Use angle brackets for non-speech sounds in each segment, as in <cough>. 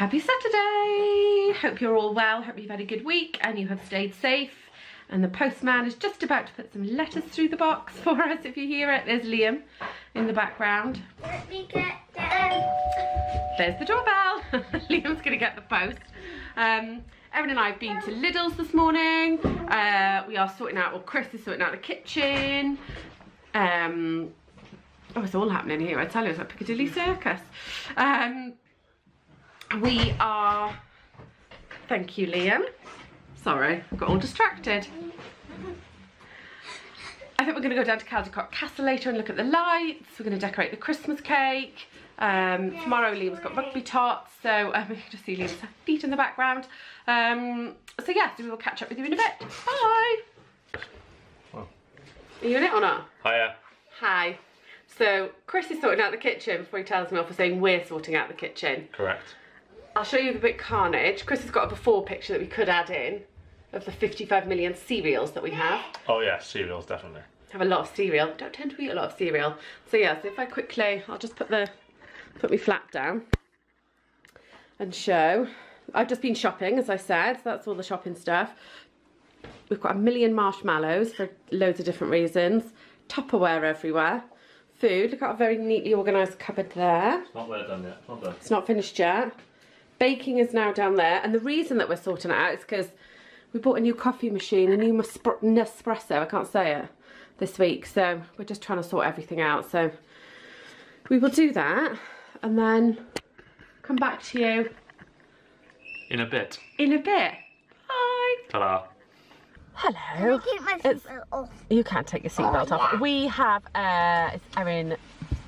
Happy Saturday! Hope you're all well, hope you've had a good week and you have stayed safe. And the postman is just about to put some letters through the box <laughs> for us if you hear it. There's Liam in the background. Let me get down. There's the doorbell. <laughs> Liam's gonna get the post. Um, Erin and I have been to Lidl's this morning. Uh, we are sorting out, well Chris is sorting out the kitchen. Um, oh, it's all happening here, I tell you, it's like Piccadilly Circus. Um, we are, thank you Liam. Sorry, I got all distracted. I think we're going to go down to Caldicot Castle later and look at the lights. We're going to decorate the Christmas cake. Um, tomorrow Liam's got rugby tots, so um, <laughs> you can just see Liam's feet in the background. Um, so yeah, so we will catch up with you in a bit. Bye! Oh. Are you in it or not? Hiya. Hi. So Chris is sorting out the kitchen before he tells me off for saying we're sorting out the kitchen. Correct. I'll show you the bit carnage. Chris has got a before picture that we could add in of the 55 million cereals that we have. Oh yeah, cereals definitely. Have a lot of cereal. Don't tend to eat a lot of cereal. So yeah, so if I quickly, I'll just put the, put my flap down and show. I've just been shopping, as I said. So that's all the shopping stuff. We've got a million marshmallows for loads of different reasons. Tupperware everywhere. Food, look at a very neatly organised cupboard there. It's not there done yet. It's not done. It's not finished yet. Baking is now down there. And the reason that we're sorting it out is because we bought a new coffee machine, a new Nespresso, I can't say it, this week. So we're just trying to sort everything out. So we will do that and then come back to you In a bit. in a bit. Hi. Ta-da. Hello. Keep my seatbelt off. You can't take your seatbelt off. We have, uh, it's Erin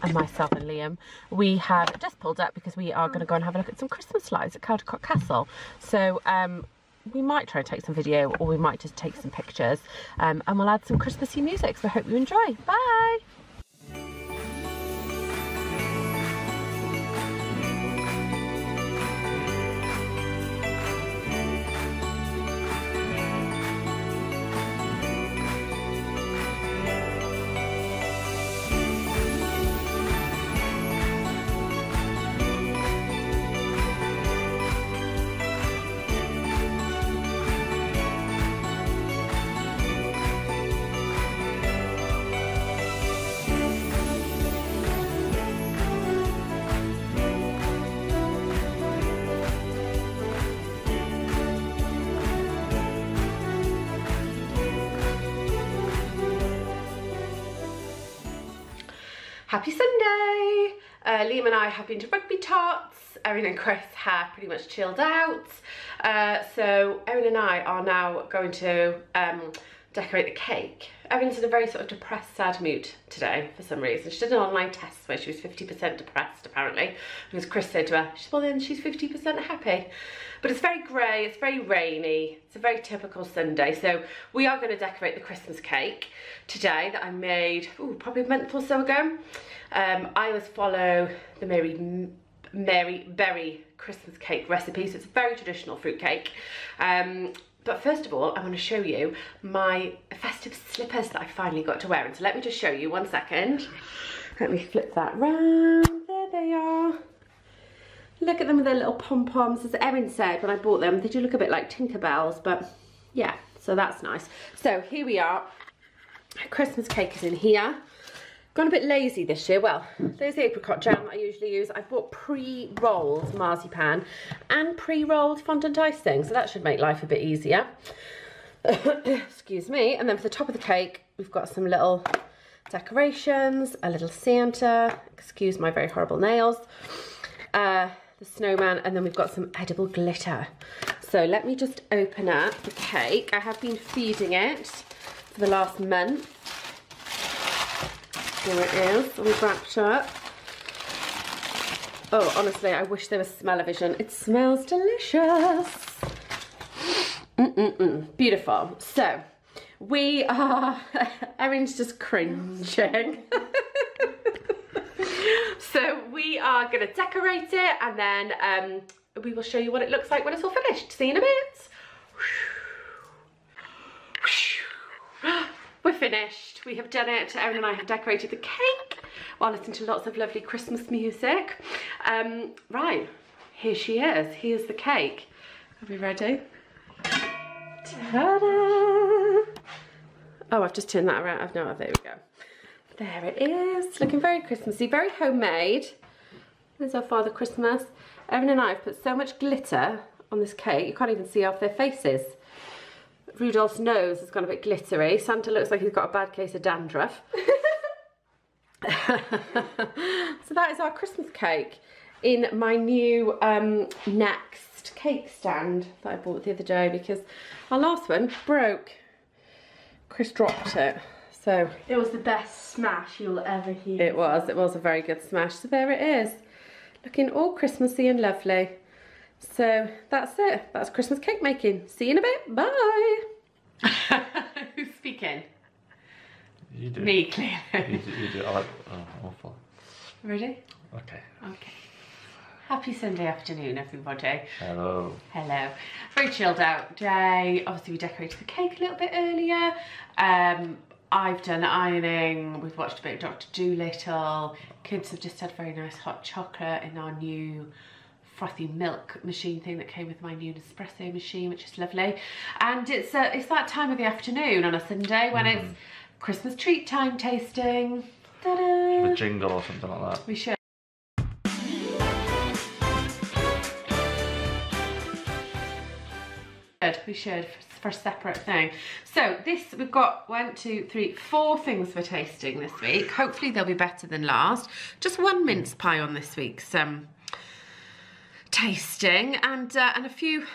and myself and Liam. We have just pulled up because we are going to go and have a look at some Christmas lights at Caldicot Castle. So um, we might try and take some video or we might just take some pictures um, and we'll add some Christmassy music. So I hope you enjoy. Bye. Happy Sunday! Uh, Liam and I have been to rugby tots. Erin and Chris have pretty much chilled out. Uh, so Erin and I are now going to um, decorate the cake. Erin's in a very sort of depressed, sad mood today for some reason. She did an online test where she was 50% depressed apparently because Chris said to her, well then she's 50% happy. But it's very grey, it's very rainy, it's a very typical Sunday. So we are going to decorate the Christmas cake today that I made ooh, probably a month or so ago. Um, I always follow the Mary Mary Berry Christmas cake recipe, so it's a very traditional fruit cake. Um, but first of all, I want to show you my festive slippers that I finally got to wear. And so let me just show you one second. Let me flip that round. There they are. Look at them with their little pom-poms. As Erin said when I bought them, they do look a bit like Tinkerbells, but yeah, so that's nice. So here we are. Christmas cake is in here. Gone a bit lazy this year. Well, there's the apricot jam I usually use. I've bought pre-rolled marzipan and pre-rolled fondant icing, so that should make life a bit easier. <coughs> Excuse me. And then for the top of the cake, we've got some little decorations, a little Santa, excuse my very horrible nails, uh, the snowman, and then we've got some edible glitter. So let me just open up the cake. I have been feeding it for the last month. Here it is, all wrapped up. Oh, honestly, I wish there was smell-o-vision. It smells delicious. Mm-mm-mm, beautiful. So, we are, <laughs> Erin's just cringing. <laughs> so we are gonna decorate it and then um, we will show you what it looks like when it's all finished. See you in a bit. We're finished. We have done it. Erin and I have decorated the cake while listening to lots of lovely Christmas music. Um, right, here she is. Here's the cake. Are we ready? Oh, I've just turned that around. I've no, there we go. There it is. Looking very Christmassy, very homemade. There's our Father Christmas. Evan and I have put so much glitter on this cake, you can't even see off their faces. Rudolph's nose has gone a bit glittery. Santa looks like he's got a bad case of dandruff. <laughs> so that is our Christmas cake in my new um, Next cake stand that I bought the other day because our last one broke. Chris dropped it. So It was the best smash you'll ever hear. it was, it was a very good smash. So there it is. Looking all Christmassy and lovely. So that's it. That's Christmas cake making. See you in a bit. Bye. <laughs> Who's speaking? You do. Me, clearly. You do. You do. I like. Oh, awful. Ready? Okay. Okay. Happy Sunday afternoon, everybody. Hello. Hello. Very chilled out day. Obviously, we decorated the cake a little bit earlier. Um, I've done ironing. We've watched a bit of Doctor Dolittle. Kids have just had very nice hot chocolate in our new frothy milk machine thing that came with my new Nespresso machine, which is lovely. And it's uh, it's that time of the afternoon on a Sunday when it's Christmas treat time tasting. A jingle or something like that. We should. Should, We should for a separate thing. So this we've got one, two, three, four things for tasting this week. Hopefully they'll be better than last. Just one mince pie on this week's um, tasting, and uh, and a few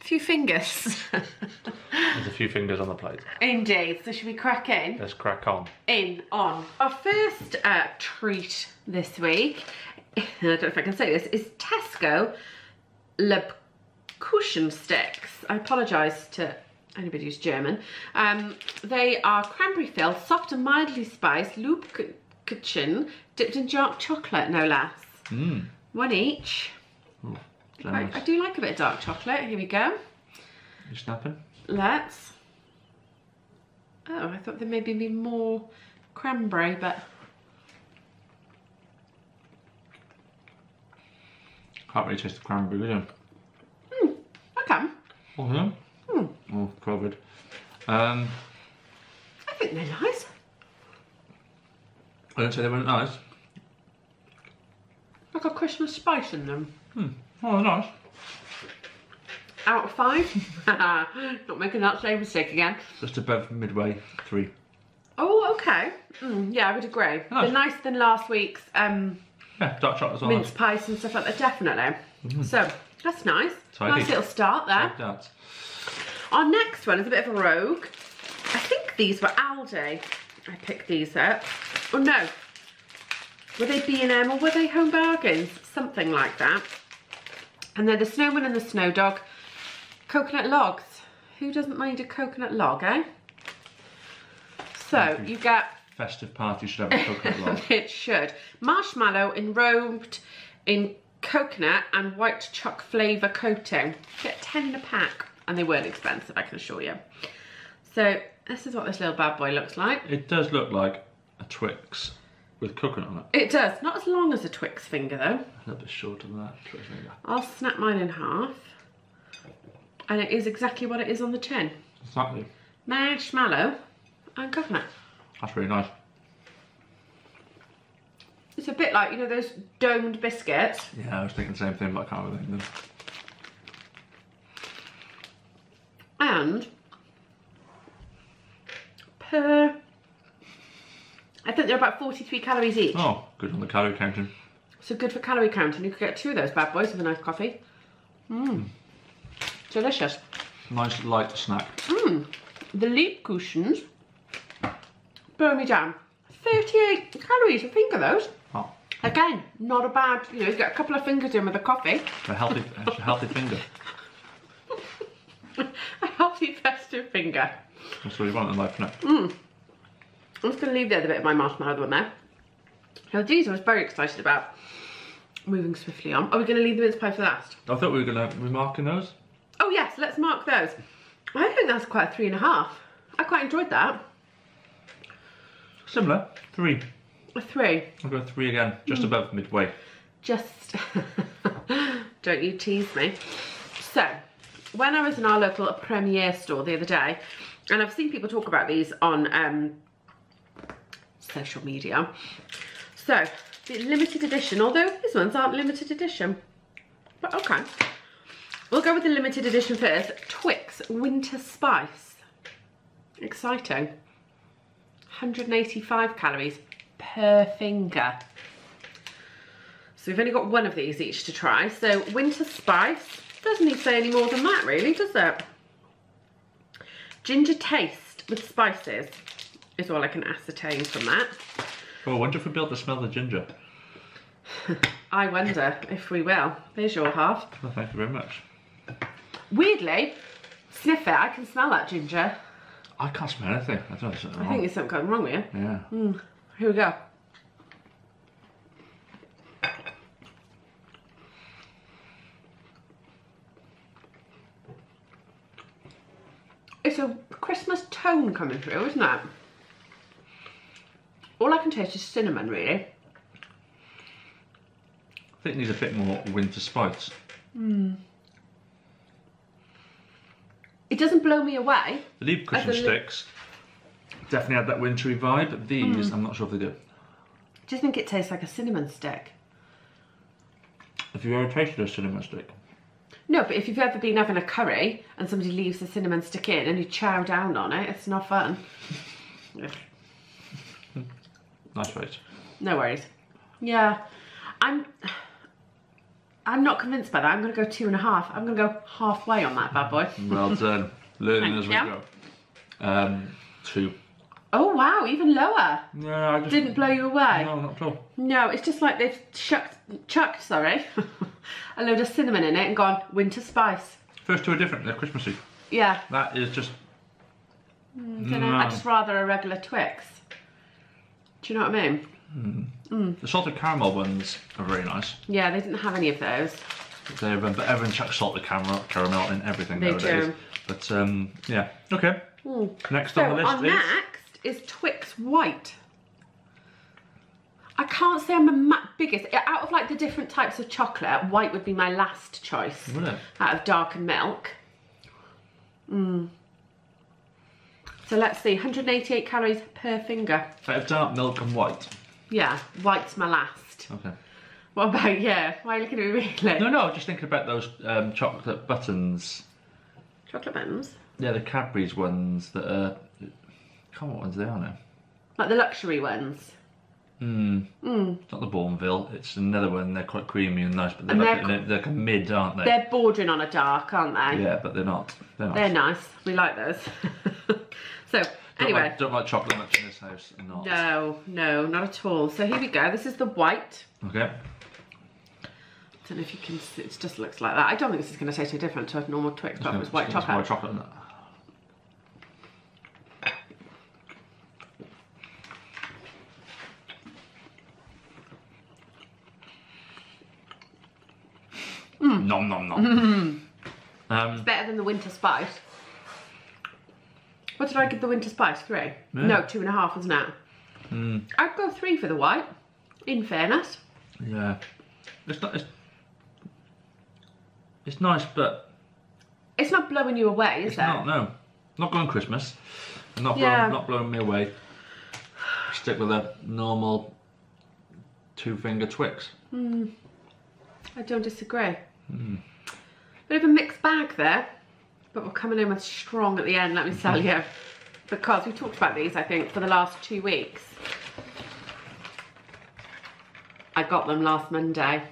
few fingers. There's a few fingers on the plate. Indeed. So should we crack in? Let's crack on. in on. Our first uh, treat this week, <laughs> I don't know if I can say this, is Tesco cushion sticks. I apologise to anybody who's German. Um, they are cranberry filled, soft and mildly spiced Lebkuchen dipped in dark chocolate, no less. Mmm. One each. I, I do like a bit of dark chocolate. Here we go. You snapping? Let's. Oh, I thought there maybe be more cranberry, but Can't really taste the cranberry, do you? I can. Oh, yeah? Hmm. Oh, COVID. Um, I think they're nice. I didn't say they weren't nice. Like a Christmas spice in them. Oh, they're nice. Out of five. <laughs> Not making that same mistake again. Just above midway three. Oh, okay. Mm, yeah, I would agree. Nice. They're nicer than last week's um, Yeah, dark chocolate as well. mince pies and stuff like that, definitely. So, that's nice. So I nice little start there. Our next one is a bit of a rogue. I think these were Aldi. I picked these up. Oh no. Were they B&M or were they Home Bargains? Something like that. And they're the Snowman and the Snow Dog. Coconut logs. Who doesn't mind a coconut log, eh? So, you get Festive party should have a coconut log. <laughs> it should. Marshmallow enrobed in coconut and white choc flavour coating. Get 10 in a pack. And they weren't expensive, I can assure you. So this is what this little bad boy looks like. It does look like a Twix with coconut on it. It does. Not as long as a Twix finger though. A little bit shorter than that. Twix finger. I'll snap mine in half. And it is exactly what it is on the tin. Exactly. Marshmallow and coconut. That's really nice. It's a bit like, you know, those domed biscuits. Yeah, I was thinking the same thing, but I can't remember them. and per I think they're about 43 calories each. Oh, good on the calorie counting. So good for calorie counting. You could get two of those bad boys with a nice coffee. Mmm. Delicious. Nice light snack. Mmm. The Lebkuchens burn me down. 38 calories, I think of those. Oh, Again, not a bad, you know, you get a couple of fingers in with a coffee. a healthy, a healthy finger. <laughs> a healthy festive finger. That's what you want in life, isn't it? Hmm. I'm just going to leave the other bit of my marshmallow one there. Now these I was very excited about moving swiftly on. Are we going to leave the mince pie for last? I thought we were going to be marking those. Oh yes, let's mark those. I think that's quite a three and a half. I quite enjoyed that. Similar. Three. A three. I'll go three again, just above midway. Just, <laughs> Don't you tease me. So, when I was in our local Premier store the other day, and I've seen people talk about these on um, social media. So, the limited edition, although these ones aren't limited edition. But okay. We'll go with the limited edition first. Twix Winter Spice. Exciting. 185 calories per finger. So we've only got one of these each to try. So Winter Spice, doesn't need say any more than that really, does it? Ginger taste with spices is all I can ascertain from that. Oh, I wonder if we'll be able to smell the ginger. <laughs> I wonder if we will. There's your half. Well, thank you very much. Weirdly, sniff it, I can smell that ginger. I can't smell anything. I don't know. Something I think there's something going wrong with you. Yeah. Hmm. Here we go. It's a Christmas tone coming through, isn't it? All I can taste is cinnamon, really. I think it needs a bit more winter spice. Hmm. It doesn't blow me away. The leaf cushion li- sticks definitely had that wintry vibe. These, hmm. I'm not sure if they do. Just think it tastes like a cinnamon stick. Have you ever tasted a cinnamon stick? No, but if you've ever been having a curry and somebody leaves a cinnamon stick in and you chow down on it, it's not fun. <laughs> Nice face. No worries. Yeah, I'm. I'm not convinced by that. I'm going to go two and a half. I'm going to go halfway on that bad boy. Well done. <laughs> Learning as we go. Um, two. Oh wow, even lower. Yeah, I just Didn't blow you away. No, not at all. No, it's just like they've chucked, chucked, sorry, <laughs> a load of cinnamon in it and gone winter spice. First two are different. They're Christmassy. Yeah, That is just. don't know. I just rather a regular Twix. Do you know what I mean? The salted caramel ones are very nice. Yeah, they didn't have any of those. They're, but everyone chucks salted caramel, caramel in everything They nowadays. do. But um, yeah, okay. Next So on the list is next is Twix White. I can't say I'm the ma- biggest. Out of like the different types of chocolate, white would be my last choice. Would it? Out of dark and milk. Mm. So let's see, 188 calories per finger. out of dark milk and white. Yeah, white's my last. Okay. What about yeah? Why are you looking at me really? No, no, just thinking about those um, chocolate buttons. Chocolate buttons, Yeah, the Cadbury's ones that are. I can't remember what ones they are now. like the luxury ones. Mm. Mm. It's not the Bournville, it's another one. They're quite creamy and nice, but they're, like, they're- they're, they're like a mid, aren't they? They're bordering on a dark, aren't they? Yeah, but they're not. They're not. They're nice. We like those. <laughs> so Don't anyway, like, don't like chocolate much in this house. Not. no, no, not at all. So here we go. This is the white. Okay. I don't know if you can see, it just looks like that. I don't think this is going to taste any different to a normal Twix, but if it was white It's chocolate. White chocolate. isn't it? Mm. Nom nom nom. um, Better than the winter spice. What did I give the winter spice? Three? No, two and a half, wasn't it? mm, I'd go three for the white, in fairness. yeah, it's not. It's, it's nice, but It's not blowing you away, is it's it? not. No, not going Christmas. Not Yeah. blowing, not blowing me away. Stick with a normal two finger Twix. I don't disagree. Hmm. Bit of a mixed bag there, but we're coming in with strong at the end, let me tell you. Because we talked about these, I think, for the last two weeks. I got them last Monday.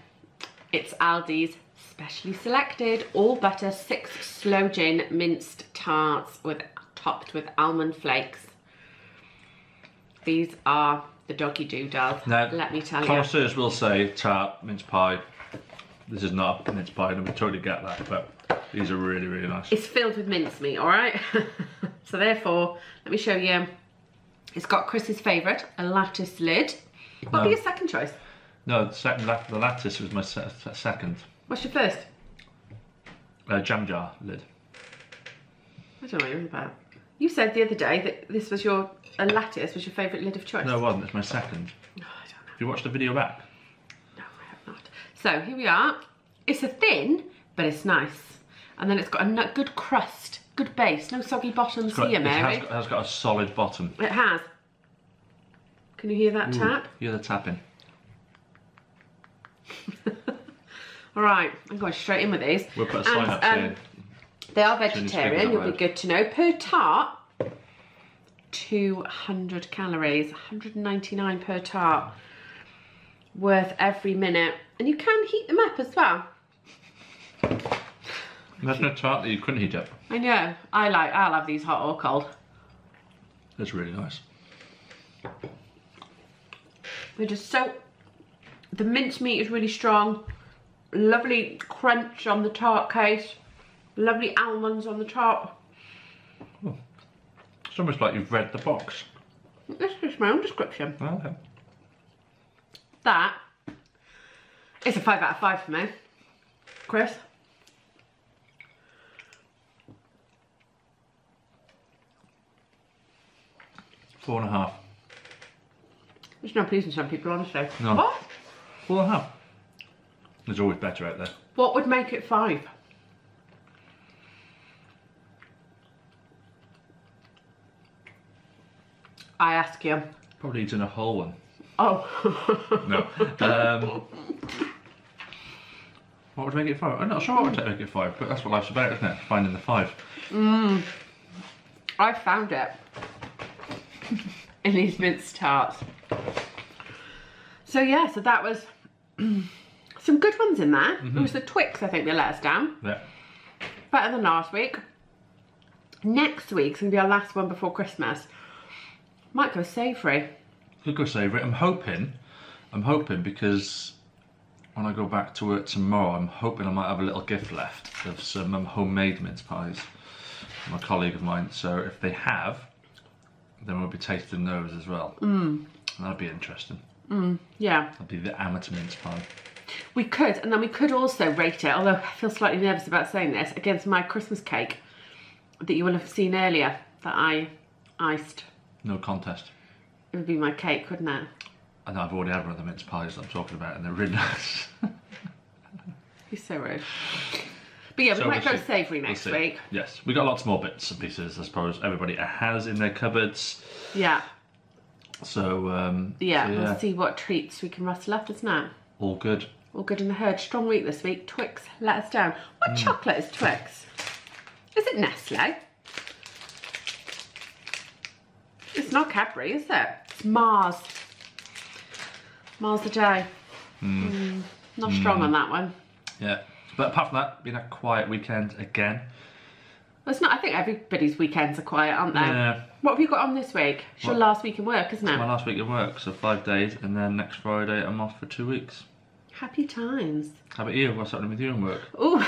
It's Aldi's specially selected all butter six sloe gin minced tarts with topped with almond flakes. These are the doggy doodles. Now, let me tell you. Connoisseurs will say tart, mince pie. This is not a mince pie, and we totally get that, but these are really, really nice. It's filled with mincemeat, all right? <laughs> so therefore, let me show you. It's got Chris's favourite, a lattice lid. What'll be No. your second choice? No, the second the lattice was my se- se- second. What's your first? Uh, jam jar lid. I don't know what you're about. You said the other day that this was your, a lattice was your favourite lid of choice. No, it wasn't. It's my second. No, I don't know. Have you watched the video back? No, I have not. So here we are. It's a thin, but it's nice. And then it's got a good crust, good base, no soggy bottoms Got- here, it Mary. has got, has got a solid bottom. It has. Can you hear that tap? You're the tapping. <laughs> All right, I'm going straight in with these. We'll put a sign And, up um, They are vegetarian, you'll be good to know. Per tart, 200 calories, 199 per tart. Worth every minute. And you can heat them up as well. Imagine a tart that you couldn't heat up. I know. I like, I'll have these hot or cold. That's really nice. They're just so, the mincemeat is really strong. Lovely crunch on the tart case. Lovely almonds on the top. Oh. It's almost like you've read the box. This is my own description. Okay. That is a five out of five for me. Chris? Four and a half. It's not pleasing some people, honestly. No. What? Four and a half. There's always better out there. What would make it five? I ask you. Probably eating a whole one. Oh. No. <laughs> Um, what would make it five? I'm not sure what would make it five, but that's what life's about, isn't it? Finding the five. I found it <laughs> in these mince tarts. So yeah, so that was <clears throat> some good ones in there. It was the Twix, I think, they let us down. Yeah. Better than last week. Next week's gonna be our last one before Christmas. Might go savoury. Could go savoury. I'm hoping, I'm hoping because when I go back to work tomorrow, I'm hoping I might have a little gift left of some um, homemade mince pies from a colleague of mine. So if they have, then we'll be tasting those as well. Mm. That'd be interesting. Yeah, That'd be the amateur mince pie. we could, and then we could also rate it, although I feel slightly nervous about saying this, against my Christmas cake that you will have seen earlier that I iced. No contest. It would be my cake, wouldn't it? And I've already had one of the mince pies that I'm talking about, and they're really <laughs> nice. You're so rude. But yeah, we So might we'll go see. savoury We'll next week. Yes, we got lots more bits and pieces. I suppose everybody has in their cupboards. Yeah, So um, yeah, so, we'll see what treats we can rustle up, isn't it? all good. All good in the herd. Strong week this week. Twix, let us down. What chocolate is Twix? Is it Nestle? It's not Cadbury, is it? It's Mars. Mars a day. Mm, not strong on that one. Yeah, but apart from that, been a quiet weekend again. Well, it's not. I think everybody's weekends are quiet, aren't they? Yeah. What have you got on this week? It's your What? last week in work, isn't it? My last week of work, so five days, and then next Friday I'm off for two weeks. Happy times. How about you? What's happening with you in work? Ooh.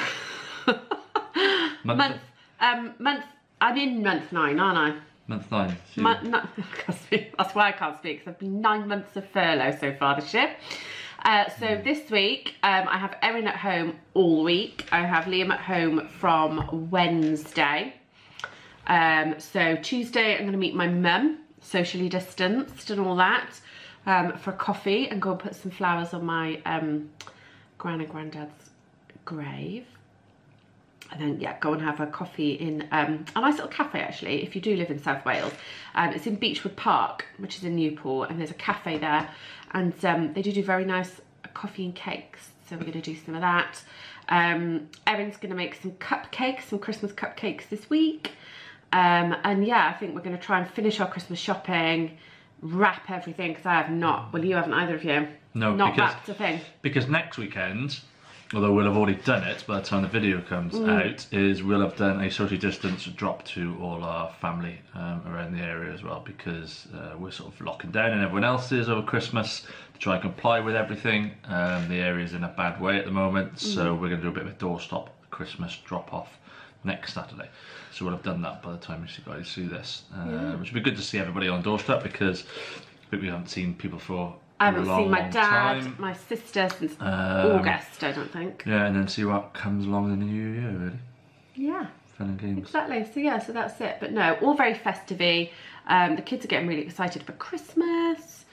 Month, month. Um. Month. I'm in month nine, aren't I? month nine. So you- Mon- no, <laughs> I can't speak. That's why I can't speak because I've been nine months of furlough so far this year. Uh, so this week um, I have Erin at home all week. I have Liam at home from Wednesday. Um, so Tuesday I'm going to meet my mum, socially distanced and all that, um, for coffee and go and put some flowers on my um, gran and granddad's grave and then yeah go and have a coffee in um, a nice little cafe actually if you do live in south wales um, it's in beechwood park which is in newport and there's a cafe there and um, they do do very nice coffee and cakes so we're going to do some of that. Um, erin's going to make some cupcakes some christmas cupcakes this week. Um, and yeah i think we're going to try and finish our christmas shopping wrap everything because i have not well you haven't either of you. No, not because- wrapped a thing. Because next weekend, although we'll have already done it by the time the video comes out, is we'll have done a social distance drop to all our family um, around the area as well because uh, we're sort of locking down and everyone else is over Christmas to try and comply with everything. Um, the area's in a bad way at the moment, so we're going to do a bit of a doorstop Christmas drop off next Saturday. So we'll have done that by the time you guys see this, uh, which would be good to see everybody on doorstep because I think we haven't seen people for I a haven't long, seen my dad, time. my sister since Um, August, I don't think. Yeah, and then see what comes along in the new year, really. Yeah, Fun and games. exactly. So yeah, so that's it. But no, all very festive Um, the kids are getting really excited for Christmas.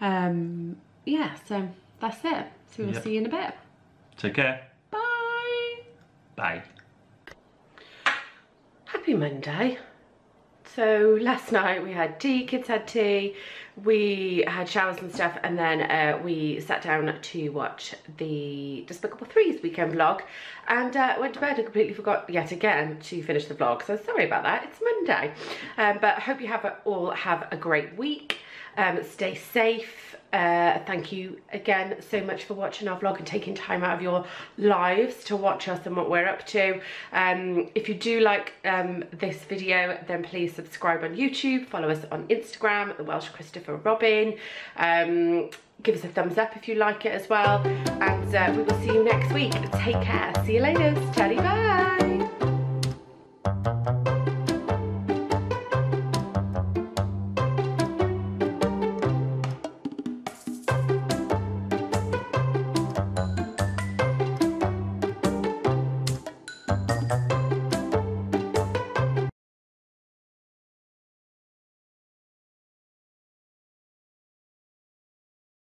Um, yeah, so that's it. So we'll Yep. see you in a bit. Take care. Bye. Bye. Happy Monday. So last <laughs> night we had tea, kids had tea, we had showers and stuff, and then uh, we sat down to watch the Despicable Threes weekend vlog, and uh, went to bed and completely forgot yet again to finish the vlog. So sorry about that. It's Monday, um, but I hope you have a, all have a great week. Um, stay safe. Uh, thank you again so much for watching our vlog and taking time out of your lives to watch us and what we're up to. Um, if you do like um, this video, then please subscribe on YouTube, follow us on Instagram, the Welsh Christopher Robin. Um, give us a thumbs up if you like it as well. And uh, we will see you next week. Take care. See you later. Chatty bye.